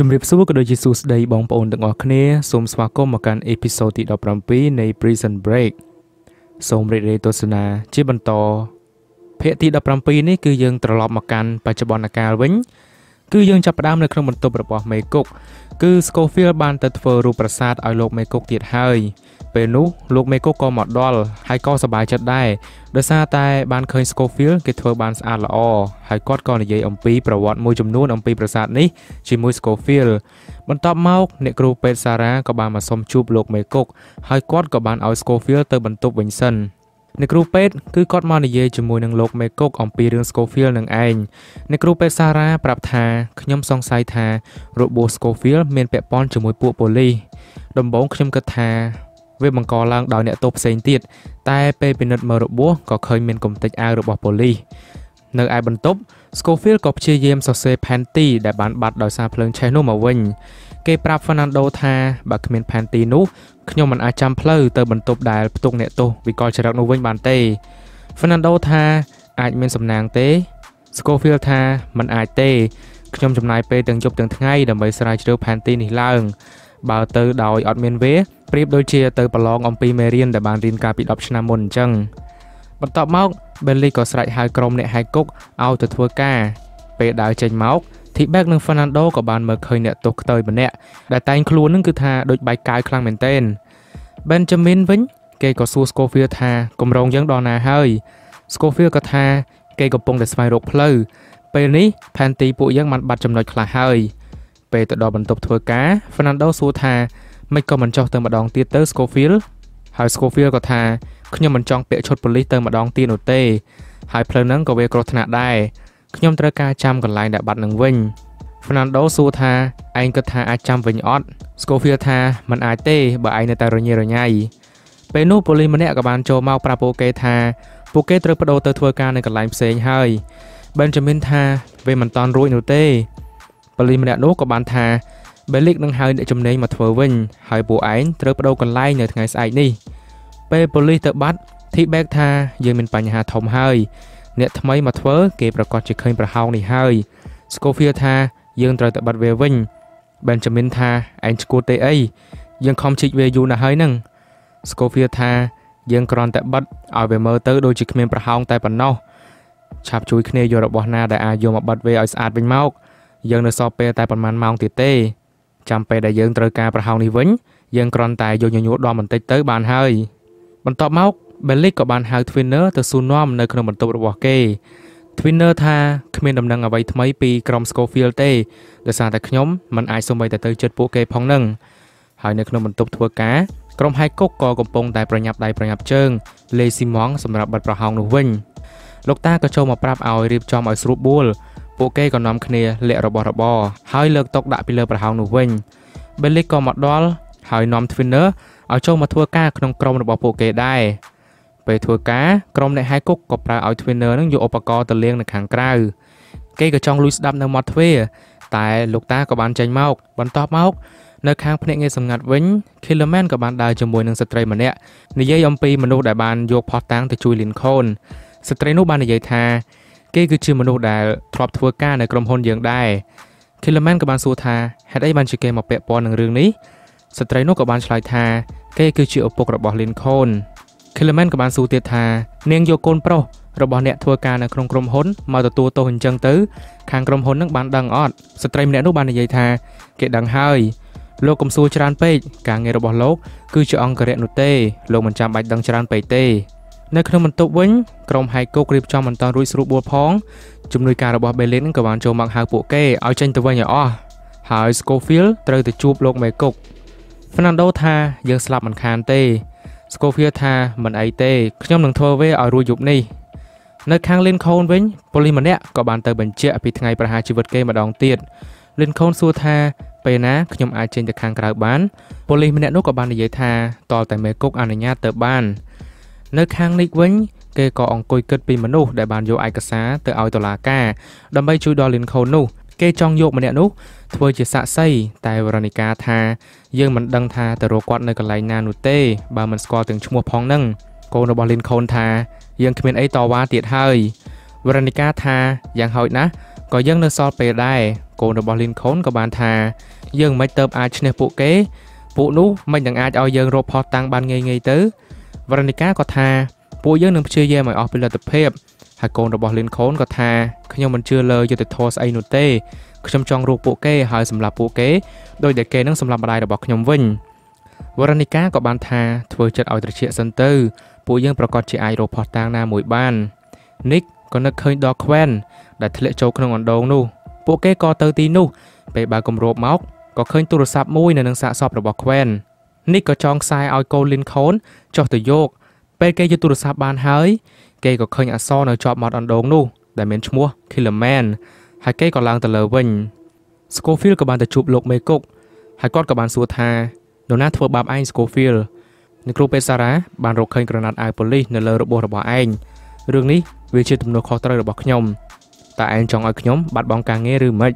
ជម្រាបសួរក៏ដូចជាសួស្តីបងប្អូនទាំងអស់គ្នាសូមស្វាគមន៍មកកាន់អេពីសូតទី17នៃ Prison Break សូមរីករាយទស្សនាជាបន្តភាគទី17នេះគឺយើងត្រឡប់មកកាន់បច្ចុប្បន្នកាលវិញ គឺយើងចាប់ផ្ដើមនៅក្នុងបន្ទប់របស់មេគុកគឺ Scofield បានទៅធ្វើរូបប្រាសាទឲ្យលោកមេគុកទៀតហើយ ពេលនោះលោកមេគុកក៏មកដល់ហើយក៏សប្បាយចិត្តដែរដោយសារតែបានឃើញ Scofield គេធ្វើបានស្អាតល្អហើយគាត់ក៏និយាយអំពីប្រវត្តិមួយចំនួនអំពីប្រាសាទនេះជាមួយ Scofield បន្ទាប់មកអ្នកគ្រូពេទ្យសារ៉ាក៏បានមកសុំជួបលោកមេគុកហើយគាត់ក៏បានឲ្យ Scofield ទៅបន្ទប់វិញសិនអ្នកគ្រូពេទ្យគឺគាត់មកនិយាយជាមួយនឹងលោកមេគុកអំពីរឿង Scofield នឹងឯងអ្នកគ្រូពេទ្យសារ៉ាប្រាប់ថាខ្ញុំសង្ស័យថារបួស Scofield មានពាក់ព័ន្ធជាមួយពួកប៉ូលីសដំបូងខ្ញុំគិតថា វាបង្កឡើងដោយអ្នកទោសផ្សេងទៀតតែពេលពិនិត្យមើលរបួសក៏ឃើញមានកំទេចអាវរបស់ប៉ូលីសនៅឯបន្ទប់ Scofield ក៏ព្យាយាមសរសេរផែនទីដែលបានបាត់ដោយសារភ្លើងឆេះនោះមកវិញគេប្រាប់ Fernando ថាបើគ្មានផែនទីនោះខ្ញុំមិនអាចចាំផ្លូវទៅបន្ទប់ដែលផ្ទុកអ្នកទោសវិកលចរិតនោះវិញបានទេ Fernando ថាអាចមានសំណាងទេ Scofield ថាមិនអាចទេខ្ញុំចំណាយពេលទាំងយប់ទាំងថ្ងៃដើម្បីស្រាវជ្រាវផែនទីនេះឡើង បើទៅដោយអត់មានវេប្រៀបដូចជាទៅប្រឡងអំពីមេរៀនដែលបានរៀនកាលពី10ឆ្នាំមុនអញ្ចឹងបន្ទាប់មក Belly ក៏ស្រែកហៅក្រុមអ្នកហែកគុកឲ្យទៅធ្វើការពេលដើរចេញមក T-Bag និង Fernando ក៏បានមើលឃើញអ្នកទោសខ្ទើយម្នាក់ដែលតែងខ្លួននឹងគឺថាដូចបែកកាយខ្លាំងមែនទែន Benjamin វិញគេក៏សួរ Scofield ថាគម្រោងយើងដល់ណាហើយ Scofield ក៏ថាគេកំពុងតែស្វែងរកផ្លូវពេលនេះផែនទីពួកយើងបានបាត់ចំណុចខ្លះហើយ ពេលទៅដល់បន្ទប់ធ្វើការ Fernando សួរថាមិនក៏មិនចុះទៅម្ដងទៀតទៅ Scofield ហើយ Scofield ក៏ថាខ្ញុំមិនចង់ពាក់ឈុតប៉ូលីសទៅម្ដងទៀតនោះទេហើយផ្លូវហ្នឹងក៏វាគ្រោះថ្នាក់ដែរខ្ញុំត្រូវការចាំកន្លែងដែលបាត់នឹងវិញ Fernando សួរថាឯងគិតថាអាចចាំវិញអត់ Scofield ថាមិនអាចទេបើឯងនៅតែរញ៉េរញ៉ៃពេលនោះប៉ូលីសម្នាក់ក៏បានចូលមកប្រាប់ពួកគេថាពួកគេត្រូវបដូរទៅធ្វើការនៅកន្លែងផ្សេងហើយ Benjamin ថាវាមិនតាន់រួចនោះទេ ប៉ូលីសម្នាក់នោះក៏បានថា Belik នឹងហៅអ្នកជំនាញមកធ្វើវិញហើយពួកឯងត្រូវបដូរកន្លែងនៅថ្ងៃស្អែកនេះពេលប៉ូលីសទៅបាត់ T-Bag ថាយើងមានបញ្ហាធំហើយអ្នកថ្មីមកធ្វើគេប្រកាសជាឃើញប្រហោងនេះហើយ Scofield ថាយើងត្រូវតែបាត់វាវិញ Benjamin ថាឯងឈួតទេអីយើងខំជីកវាយូរណាស់ហើយហ្នឹង Scofield ថាយើងគ្រាន់តែបិទឲ្យវាមើលទៅដូចជាគ្មានប្រហោងតែប៉ុណ្ណោះឆាប់ជួយគ្នាយករបស់ណាដែលអាចយកមកបិទវាឲ្យស្អាតវិញមក យើងនៅសល់ពេលតែប្រហែលម៉ោងទៀតទេចាំពេលដែលយើងត្រូវការប្រហោងនេះវិញយើងគ្រាន់តែយកញញួរដល់បន្តិចទៅបានហើយបន្ទាប់មក Bellic ក៏បានហៅ Twinner ទៅសួរនាំនៅក្នុងបន្ទប់របស់គេ Twinner ថាគ្មានដំណឹងអ្វីថ្មីពីក្រុម Scofield ទេដោយសារតែខ្ញុំមិនអាចសូម្បីតែទៅជិតពួកគេផងនឹងហើយនៅក្នុងបន្ទប់ធ្វើការក្រុមហែកគុកក៏កំពុងតែប្រញាប់ដៃប្រញាប់ជើងលេស៊ីម៉ងសម្រាប់បិទប្រហោងនោះវិញលោកតាក៏ចូលមកប្រាប់ឲ្យរៀបចំឲ្យស្រួលបួល ពួកគេក៏នាំគ្នាលាក់របស់របរហើយលើកតុដាក់ពីលើប្រហោងនោះវិញ Bellic ក៏មកដល់ហើយនាំ Twinner ឲ្យចូលមកធ្វើការក្នុងក្រុមរបស់ពួកគេដែរពេលធ្វើការក្រុមអ្នកហែគុកក៏ប្រើឲ្យ Twinner នឹងយកឧបករណ៍ទៅលាងនៅខាងក្រៅគេក៏ចង់លួចស្ដាប់នៅមាត់ទ្វារតែលោកតាក៏បានចេញមកបន្ទាប់មក នៅខាងភ្នាក់ងារសម្ងាត់វិញ Killerman ក៏បានដើរជាមួយនឹងស្ត្រីម្នាក់និយាយអំពីមនុស្សដែលបានយកផោះតាំងទៅជួយ Lincoln ស្ត្រីនោះបាននិយាយថា គេគឺជាមនុស្សដែលធ្លាប់ធ្វើការនៅក្រុមហ៊ុនយើងដែរ Killerman ក៏បានសួរថាហេតុអីបានជាគេមកពាក់ព័ន្ធនឹងរឿងនេះស្ត្រីនោះក៏បានឆ្លើយថាគេគឺជាឪពុករបស់ Lincoln Killerman ក៏បានសួរទៀតថានាងយកកូនប្រុសរបស់អ្នកធ្វើការនៅក្នុងក្រុមហ៊ុនមកទទួលទោសអញ្ចឹងទៅខាងក្រុមហ៊ុននឹងបានដឹងអត់ស្ត្រីម្នាក់នោះបាននិយាយថាគេដឹងហើយលោកកំសួរច្រើនពេកការងាររបស់លោកគឺជាអង្គរៈនោះទេលោកមិនចាំបាច់ដឹងច្រើនពេកទេ នៅក្នុងបន្ទប់វិញក្រុមហែកគុករៀបចំបន្តរួចស្រួលបួលផងជំនួយការរបស់ Berlin ក៏បានចូលមកហៅពួកគេឲ្យចេញទៅវិញឲ្យអស់ហើយ Scofield ត្រូវទៅជួបលោកមេគុក Fernando ថាយើងស្លាប់មិនខានទេ Scofield ថាមិនអីទេខ្ញុំនឹងធ្វើវាឲ្យរួចយប់នេះនៅខាង Lincoln វិញប៉ូលីសម្នាក់ក៏បានទៅបញ្ជាក់ពីថ្ងៃប្រហារជីវិតគេម្ដងទៀត Lincoln សួរថាពេលណាខ្ញុំអាចចេញទៅខាងក្រៅបានប៉ូលីសម្នាក់នោះក៏បាននិយាយថាតលតែមេគុកអនុញ្ញាតទៅបាន នៅខាងនេះវិញគេក៏អង្គុយគិតពីមនុស្សដែលបានយកឯកសារទៅឲ្យតុលាការដើម្បីជួយដល់ Lincoln នោះគេចង់យកម្នាក់នោះធ្វើជាសាក្សីតែវរនិកាថាយើងមិនដឹងថាទៅរកគាត់នៅកន្លែងណានោះទេបើមិនស្គាល់ទាំងឈ្មោះផងនឹងកូនរបស់ Lincoln ថាយើងគ្មានអីតវ៉ាទៀតហើយវរនិកាថាយ៉ាងហោចណាស់ក៏យើងនៅសល់ពេលដែរកូនរបស់ Lincoln ក៏បានថាយើងមិនទៅអាចឈ្នះពួកគេ ពួកនោះមិននឹងអាចឲ្យយើងរកផុសតាំងបានងាយងាយទៅ វរនិកាក៏ថាពួកយើងនឹងព្យាយាមឲ្យអស់ពីលទ្ធភាពហើយកូនរបស់ Lincoln ក៏ថាខ្ញុំមិនជឿលើយុទ្ធធម៌ស្អីនោះទេខ្ញុំចង់រកពួកគេហើយសម្រាប់ពួកគេដោយដែលគេនឹងសម្រាប់ម្ដាយរបស់ខ្ញុំវិញវរនិកាក៏បានថាធ្វើចិត្តឲ្យត្រជាក់សិនទៅពួកយើងប្រកាសជាអាចរកផុសតាំងណាមួយបាន Nick ក៏នឹកឃើញដល់ Quen ដែលធ្លាក់ចូលក្នុងអណ្ដូងនោះពួកគេក៏ទៅទីនោះពេលបើគម្របមកក៏ឃើញទូរស័ព្ទមួយនៅនឹងសាកសពរបស់ Quen Nick ក៏ចងខ្សែឲ្យកូន Lincoln ចុះទៅយក ពេលគេយកទូរស័ព្ទបានហើយ គេក៏ឃើញអក្សរនៅជាប់មាត់អណ្ដូងនោះដែលមានឈ្មោះ Killerman ហើយគេក៏ឡើងទៅលើវិញ Scofield ក៏បានទៅជួបលោកមេគុកហើយគាត់ក៏បានសួរថានរណាធ្វើបាបឯង Scofield អ្នកគ្រូពេទ្យសារ៉ាបានរកឃើញក្រណាត់អាវប៉ូលីសនៅលើរបួសរបស់ឯងរឿងនេះវាជាទំនួលខុសត្រូវរបស់ខ្ញុំតើឯងចង់ឲ្យខ្ញុំបាត់បង់ការងារឬមិន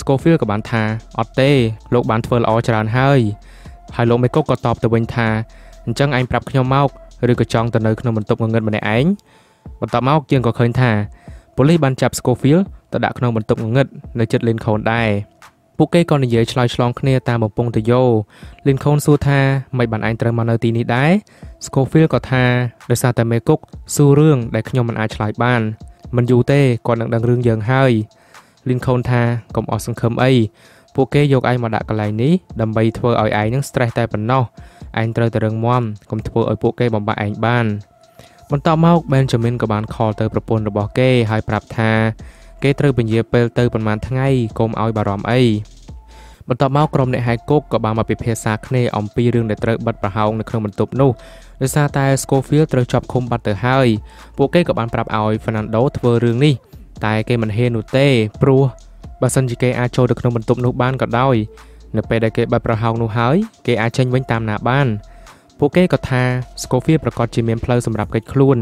Scofield ក៏បានថាអត់ទេលោកបានធ្វើល្អច្រើនហើយ ហើយលោកមេគុកក៏តបទៅវិញថាអញ្ចឹងឯងប្រាប់ខ្ញុំមកឬក៏ចង់ទៅនៅក្នុងបន្ទប់ងងឹតម្នាក់ឯងបន្ទាប់មកយើងក៏ឃើញថាប៉ូលីសបានចាប់ Scofield ទៅដាក់ក្នុងបន្ទប់ងងឹតនៅជិត Lincoln ដែរពួកគេក៏និយាយឆ្លើយឆ្លងគ្នាតាមបំពង់ទយោ Lincoln សួរថាមិនបានឯងត្រូវមកនៅទីនេះដែរ Scofield ក៏ថាដោយសារតែមេគុកសួររឿងដែលខ្ញុំមិនអាចឆ្លើយបានមិនយូរទេគាត់នឹងដឹងរឿងយើងហើយ Lincoln ថាកុំអស់សង្ឃឹមអី ពួកគេយកឯងមកដាក់កន្លែងនេះដើម្បីធ្វើឲ្យឯងនឹង stress តែប៉ុណ្ណោះឯងត្រូវតែរឹងមាំកុំធ្វើឲ្យពួកគេបំបាក់ឯងបានបន្ទាប់មក Benjamin ក៏បានខលទៅប្រពន្ធរបស់គេហើយប្រាប់ថាគេត្រូវពញាពេលទៅប្រហែលថ្ងៃកុំឲ្យបារម្ភអីបន្ទាប់មកក្រុមអ្នកហែកគុកក៏បានមកពិភាក្សាគ្នាអំពីរឿងដែលត្រូវបិទប្រហោងនៅក្នុងបន្ទប់នោះដោយសារតែ Scofield ត្រូវជាប់ឃុំបាត់ទៅហើយពួកគេក៏បានប្រាប់ឲ្យ Fernando ធ្វើរឿងនេះតែគេមិនហ៊ាននោះទេព្រោះ បើសិនជាគេអាចចូលទៅក្នុងបន្ទប់នោះបានក៏ដោយនៅពេលដែលគេបិទប្រហោងនោះហើយគេអាចចេញវិញតាមណាបានពួកគេក៏ថា Scofield ប្រកាសជាមានផ្លូវសម្រាប់កិច្ចខ្លួន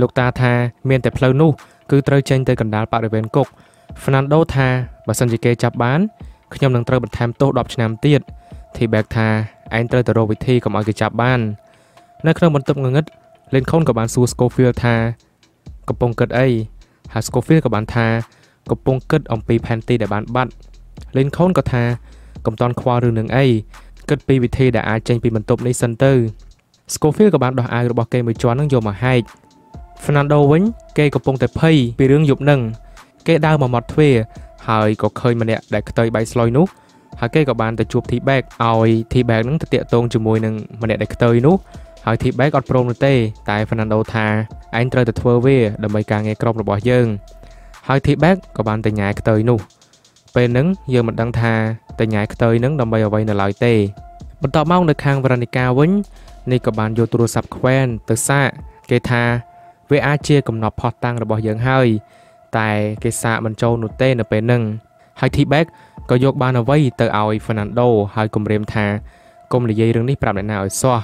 លោកតាថាមានតែផ្លូវនោះគឺត្រូវចេញទៅកណ្ដាលបរិវេណគុក Fernando ថាបើសិនជាគេចាប់បានខ្ញុំនឹងត្រូវបន្ថែមទោស10ឆ្នាំទៀត T-Bag ថាឯងត្រូវទៅរកវិធីកុំឲ្យគេចាប់បាន នៅក្នុងបន្ទប់ងងឹត Lincoln ក៏បានសួរ Scofield ថាកំពុងគិតអីហើយ Scofield ក៏បានថា កំពុងគិតអំពីផែនទីដែលបានបាត់ Lincoln ក៏ថាកុំតន់ខ្វល់រឿងនឹងអីគិតពីវិធីដែលអាចចេញពីបន្ទប់នេះសិនទៅ Scofield ក៏បានដោះអាវរបស់គេមួយជាន់នឹងយកមកហែក Fernando វិញគេកំពុងតែភ័យពីរឿងយប់នឹងគេដើរមកមាត់ទ្វារហើយក៏ឃើញម្នាក់ដែលខ្ទើយបៃស្លុយនោះហើយគេក៏បានទៅជួប T-Bag ឲ្យ T-Bag នឹងទៅតាក់ទងជាមួយនឹងម្នាក់ដែលខ្ទើយនោះហើយ T-Bag អត់ព្រមនោះទេតែ Fernando ថាឯងត្រូវតែធ្វើវាដើម្បីការងារក្រុមរបស់យើង ហើយ T-Bag ក៏បានទៅញ៉ែខ្ទើយនោះពេលហ្នឹងយើងមិនដឹងថាទៅញ៉ែខ្ទើយនឹងដើម្បីអ្វីនៅឡើយទេបន្ទាប់មកនៅខាងវរនិកាវិញនេះក៏បានយកទូរស័ព្ទ Quen ទៅសាកគេថាវាអាចជាកំណត់ផុសតាំងរបស់យើងហើយតែគេសាកមិនចូលនោះទេនៅពេលហ្នឹងហើយ T-Bag ក៏យកបានអ្វីទៅឲ្យ Fernando ហើយគំរាមថាកុំនិយាយរឿងនេះប្រាប់អ្នកណាឲ្យសោះ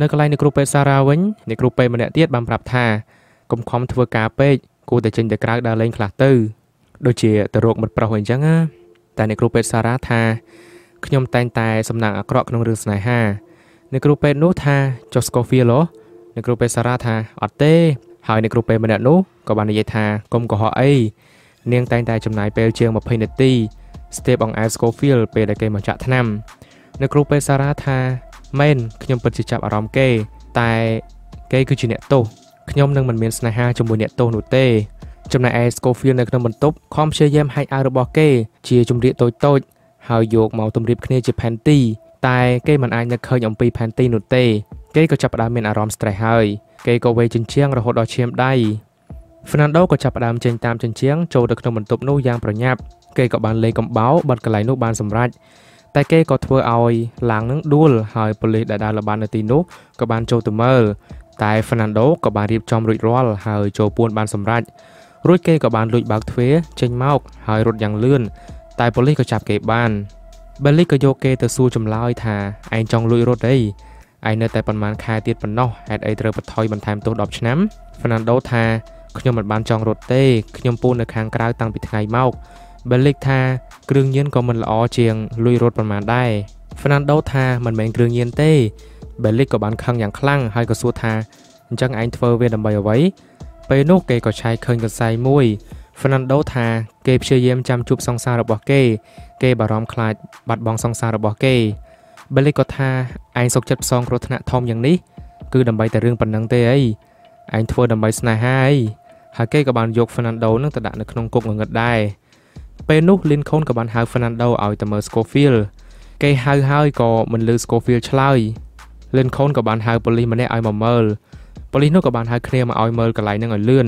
នៅកន្លែងនៃគ្រូពេទ្យសារ៉ាវិញអ្នកគ្រូពេទ្យម្នាក់ទៀតបានប្រាប់ថាកុំខំធ្វើការពេក គួរតែចេញទៅក្រៅដើរលេងខ្លះទៅដូចជាទៅរកមិត្តប្រុសអីចឹងណាតែអ្នកគ្រូពេទ្យសារ៉ាថាខ្ញុំតែងតែសំណាងអាក្រក់ក្នុងរឿងស្នេហាអ្នកគ្រូពេទ្យនោះថាចុះស្កូហ្វីឡូអ្នកគ្រូពេទ្យសារ៉ាថាអត់ទេហើយអ្នកគ្រូពេទ្យម្នាក់នោះក៏បាននិយាយថាកុំកុហកអីនាងតែងតែចំណាយពេលជាង20នាទី Step on Air Scofield ពេលដែលគេមកចាក់ថ្នាំអ្នកគ្រូពេទ្យសារ៉ាថាមែនខ្ញុំពិតជាចាប់អារម្មណ៍គេតែគេគឺជាអ្នកទោស ខ្ញុំនឹងមិនមានស្នេហាជាមួយអ្នកទោសនោះទេចំណែកឯ Scofield នៅក្នុងបន្ទប់ខំព្យាយាមហែកអាវរបស់គេ ជាជំរាកតូចតូចហើយយកមកទម្រាបគ្នាជាផែនទីតែគេមិនអាចនឹកឃើញអំពីផែនទីនោះទេគេក៏ចាប់ផ្ដើមមានអារម្មណ៍ stress ហើយគេក៏វេជញ្ជាំងរហូតដល់ឈាមដៃ Fernando ក៏ចាប់ផ្ដើមចេញតាមជញ្ជាំងចូលទៅក្នុងបន្ទប់នោះយ៉ាងប្រញាប់គេក៏បានលេងកំបោបិទកន្លែងនោះបានសម្រេចតែគេក៏ធ្វើឲ្យឡាងនឹងដួលហើយប៉ូលីសដែលដើរល្បាតនៅទីនោះក៏បានចូលទៅមើល តែ Fernando ក៏បានរៀបចំរួចរាល់ហើយចូលពួនបានសម្រេចរួចគេក៏បានលួចបើកទ្វារចេញមកហើយរត់យ៉ាងលឿនតែប៉ូលីសក៏ចាប់គេបានបែលីក៏យកគេទៅសួរចម្លើយថាឯងចង់លួចរត់អីឯងនៅតែប៉ុន្មានខែទៀតប៉ុណ្ណោះហេតុអីត្រូវបន្ថយបន្ថែមទោស10ឆ្នាំ Fernando ថាខ្ញុំមិនបានចង់រត់ទេខ្ញុំពូននៅខាងក្រៅតាំងពីថ្ងៃមកបែលីកថាគ្រឿងញៀនក៏មិនល្អជាងលួចរត់ប៉ុន្មានដែរ Fernando ថាមិនមែនគ្រឿងញៀនទេ បែលីកក៏បានខឹងយ៉ាងខ្លាំងហើយក៏សួរថាអញ្ចឹងឯងធ្វើវាដើម្បីអ្វីពេលនោះគេក៏ឆែកឃើញកសែមួយ Fernando ថាគេព្យាយាមចាំជួបសង្សាររបស់គេ គេបារម្ភខ្លាចបាត់បង់សង្សាររបស់គេ Bellic ក៏ថាឯងសុកចិត្តផ្សងគ្រោះថ្នាក់ធំយ៉ាងនេះគឺដើម្បីតែរឿងប៉ុណ្ណឹងទេអីឯងធ្វើដើម្បីស្នេហាអីហើយគេក៏បានយក Fernando នឹងទៅដាក់នៅក្នុងគុកងងឹតដែរពេលនោះ Lincoln ក៏បានហៅ Fernando ឲ្យទៅមើល Scofield គេហៅហើយក៏មិនលឺ Scofield ឆ្លើយ Lincoln ក៏បានហៅប៉ូលីសម្នាក់ឲ្យមកមើលប៉ូលីសនោះក៏បានហៅគ្នាមកឲ្យមើលកន្លែងហ្នឹងឲ្យលឿន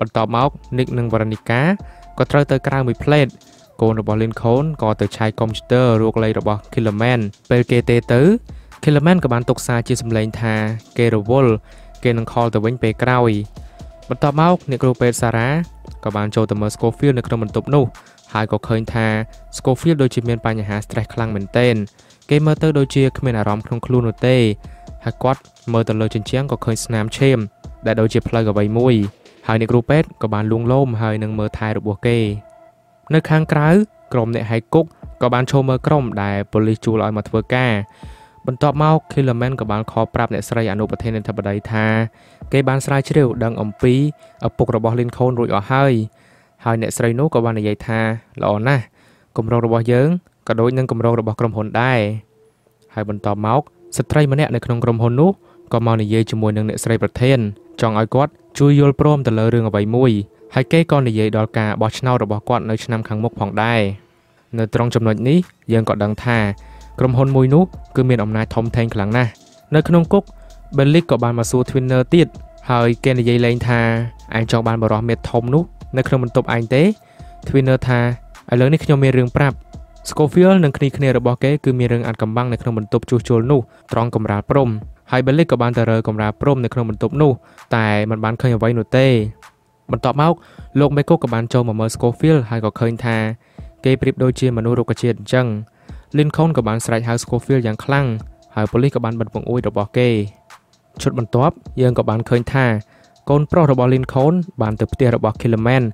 បន្ទាប់មក Nick និង Veronica ក៏ត្រូវទៅក្រៅមួយផ្លេតកូនរបស់ Lincoln ក៏ទៅឆាយកុំព្យូទ័ររកលេខរបស់ Killerman ពេលគេទេទៅ Killerman ក៏បានទុកសារជាសម្លេងថាគេរវល់គេនឹង call ទៅវិញពេលក្រោយបន្ទាប់មកអ្នកគ្រូពេទ្យសារ៉ាក៏បានចូលទៅមើល Scofield នៅក្នុងបន្ទប់នោះហើយក៏ឃើញថា Scofield ដូចជាមានបញ្ហា stress ខ្លាំងមែនទែន គេមើលទៅដូចជាគ្មានអារម្មណ៍ក្នុងខ្លួននោះទេហើយគាត់មើលទៅលើជញ្ជាំងក៏ឃើញស្នាមឈាម ដែលដូចជាផ្លូវអ្វីមួយហើយអ្នកគ្រូពេទ្យក៏បានលួងលោមហើយនឹងមើលថែរបួសគេ នៅខាងក្រៅក្រុមអ្នកហែកគុកក៏បានចូលមើលក្រុមដែលប៉ូលីសជួលឲ្យមកធ្វើការបន្ទាប់មក Killerman ក៏បានខលប្រាប់អ្នកស្រីអនុប្រធាននាយកបដីថាគេបានស្រាវជ្រាវដឹងអំពីឪពុករបស់ Lincoln រួចអស់ហើយហើយអ្នកស្រីនោះក៏បាននិយាយថាល្អណាស់គម្រោងរបស់យើង ក៏ដូចនឹងគម្រោងរបស់ក្រុមហ៊ុនដែរហើយបន្ទាប់មកស្ត្រីម្នាក់នៅក្នុងក្រុមហ៊ុននោះក៏មកនិយាយជាមួយនឹងអ្នកស្រីប្រធានចង់ឲ្យគាត់ជួយយល់ព្រមទៅលើរឿងអ្វីមួយហើយគេក៏និយាយដល់ការបោះឆ្នោតរបស់គាត់នៅឆ្នាំខាងមុខផងដែរនៅត្រង់ចំណុចនេះយើងក៏ដឹងថាក្រុមហ៊ុនមួយនោះគឺមានអំណាចធំធេងខ្លាំងណាស់នៅក្នុងគុក Bellic ក៏បានមកសួរ Twinner ទៀតហើយគេនិយាយលេងថាឯងចង់បានបរិះមេធំនោះនៅក្នុងបន្ទប់ឯងទេ Twinner ថាឥឡូវនេះខ្ញុំមានរឿងប្រាប់ Scofield និងគ្នាគ្នារបស់គេគឺមានរឿងអាត់កំបាំងនៅក្នុងបន្ទប់ជួសជុលនោះត្រង់កំរាលព្រំហើយ Bellic ក៏បានទៅរើកំរាលព្រំនៅក្នុងបន្ទប់នោះតែมันបានឃើញអ្វីនោះទេបន្ទាប់មកលោក Meko ក៏បានចូលមកមើល Scofield ហើយក៏ឃើញថាគេប្រៀបដូចជាមនុស្សរុក្ខជាតិអញ្ចឹង Lincoln ក៏បានស្រែកហៅ Scofield យ៉ាងខ្លាំងហើយប៉ូលីសក៏បានបិទពង្អួយរបស់គេឈុតបន្ទាប់យើងក៏បានឃើញថាកូនប្រុសរបស់ Lincoln បានទៅផ្ទះរបស់ Killerman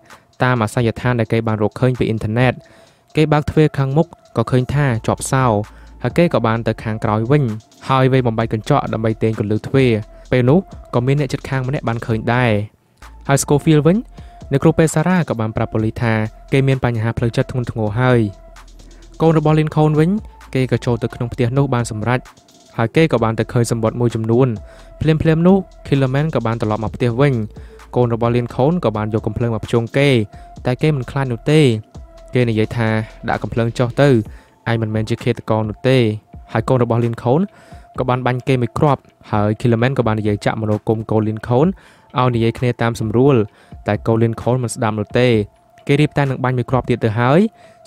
តាមអាសយដ្ឋានដែលគេបានរកឃើញពីអ៊ីនធឺណិត គេបើកទ្វារខាងមុខក៏ឃើញថាជាប់សោហើយគេក៏បានទៅខាងក្រោយវិញហើយវេបំបីកញ្ចក់ដើម្បីទាញកន្លឹះទ្វារពេលនោះក៏មានអ្នកជិតខាងម្នាក់បានឃើញដែរហើយ Scofield វិញអ្នកគ្រូពេទ្យសារ៉ាក៏បានប្រាប់ប៉ូលីសថាគេមានបញ្ហាផ្លូវចិត្តធ្ងន់ធ្ងរហើយកូនរបស់ Lincoln វិញគេក៏ចូលទៅក្នុងផ្ទះនោះបានសម្រេចហើយគេក៏បានទៅឃើញសម្បត្តិមួយចំនួនភ្លាមភ្លាមនោះ Killerman ក៏បានត្រឡប់មកផ្ទះវិញកូនរបស់ Lincoln ក៏បានយកកំភ្លើងមកភ្ជុងគេ តែគេមិនខ្លាចនោះទេ គេនិយាយថាដាក់កំភ្លើងចុះទៅឯងមិនមែនជាឃាតករនោះទេហើយកូនរបស់ Lincoln ក៏បានបាញ់គេមួយគ្រាប់ហើយ Killerman ក៏បាននិយាយចាក់មនោគមកូន Lincoln ឲ្យនិយាយគ្នាតាមស្រួលតែកូន Lincoln មិនស្ដាប់នោះទេគេរៀបតែនឹងបាញ់មួយគ្រាប់ទៀតទៅហើយ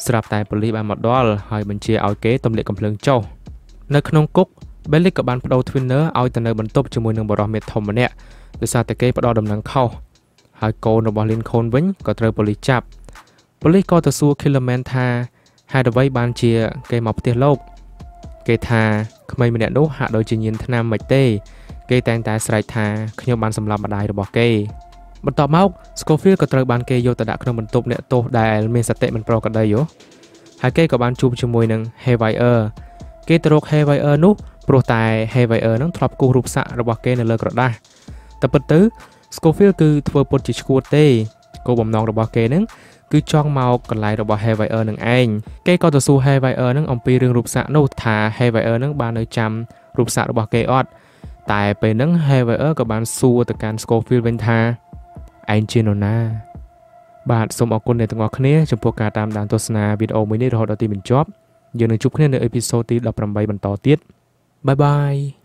ស្រាប់តែប៉ូលីសបានមកដល់ហើយបញ្ជាឲ្យគេទម្លាក់កំភ្លើងចុះនៅក្នុងគុក Bellic ក៏បានបដូរ Twinner ឲ្យទៅនៅបន្ទប់ជាមួយនឹងបរិះមេធំម្នាក់ដោយសារតែគេផ្ដល់ដំណឹងខុសហើយកូនរបស់ Lincoln វិញក៏ត្រូវប៉ូលីសចាប់ ប៉ូលីសក៏ទៅសួរ Killerman ថាហេតុអ្វីបានជា គេមកផ្ទះលោកគេថាក្មេងម្នាក់នោះហាក់ដូចជាញៀនថ្នាំមិនទេ គេតែងតែស្រែកថាខ្ញុំបានសម្លាប់ម្ដាយរបស់គេបន្ទាប់មក Scofield ក៏ត្រូវបានគេយកទៅដាក់ក្នុងបន្ទប់អ្នកទោសដែលមានសតិមិនប្រក្រតីយោហើយគេក៏បានជួបជាមួយនឹង Haywire គេទៅរក Haywire នោះព្រោះតែ Haywire នឹងធ្លាប់គូសរូបសាក់របស់គេនៅលើក្រដាស់តែពិតទៅ Scofield គឺធ្វើពុតជាឈួតទេគោលបំណងរបស់គេនឹង គឺចង់មកកន្លែងរបស់ Haywire នឹងឯងគេក៏ទៅសួរ Haywire នឹងអំពីរឿងរូបសាក់នោះថា Haywire នឹងបាននៅចាំរូបសាក់របស់គេអត់តែពេលហ្នឹង Haywire ក៏បានសួរទៅកាន់ Scofield វិញថាឯងជានរណាបាទសូមអរគុណអ្នកទាំងអស់គ្នាចំពោះការតាមដានទស្សនាវីដេអូមួយនេះរហូតដល់ទីបញ្ចប់យើងនឹងជួបគ្នានៅអេពីសូតទី18បន្តទៀតបាយបាយ